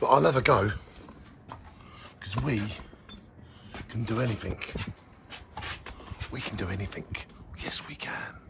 But I'll never go. Because we can do anything. We can do anything. Yes, we can.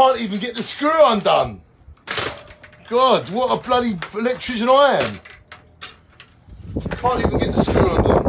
Can't even get the screw undone. God, what a bloody electrician I am. Can't even get the screw undone.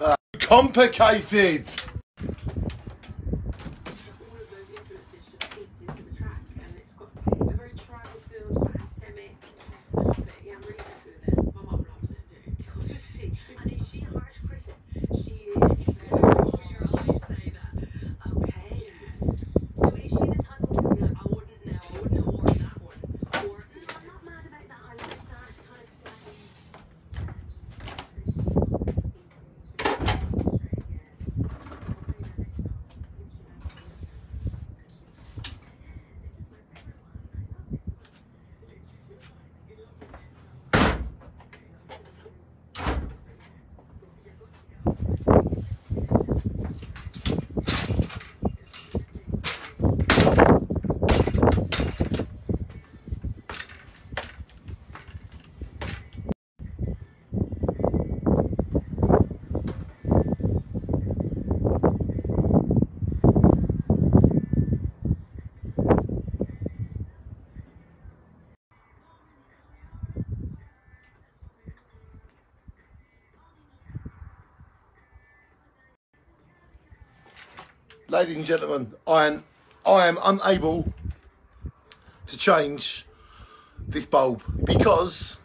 Uh, complicated! Ladies and gentlemen, I am, I am unable to change this bulb because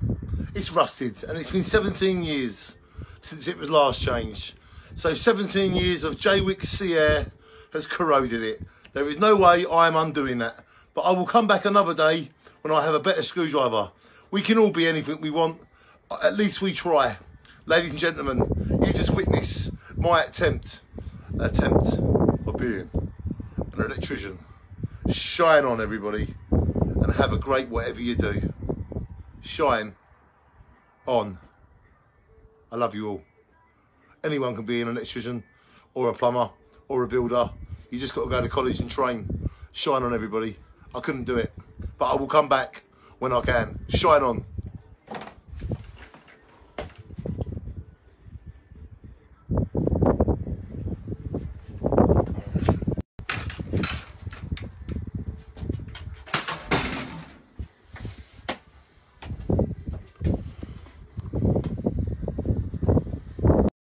it's rusted and it's been 17 years since it was last changed. So 17 years of Jaywick Sea Air has corroded it. There is no way I am undoing that. But I will come back another day when I have a better screwdriver. We can all be anything we want. At least we try. Ladies and gentlemen, you just witness my attempt, attempt being an electrician. Shine on everybody and have a great whatever you do. Shine on. I love you all. Anyone can be an electrician or a plumber or a builder. You just got to go to college and train. Shine on everybody. I couldn't do it, but I will come back when I can. Shine on.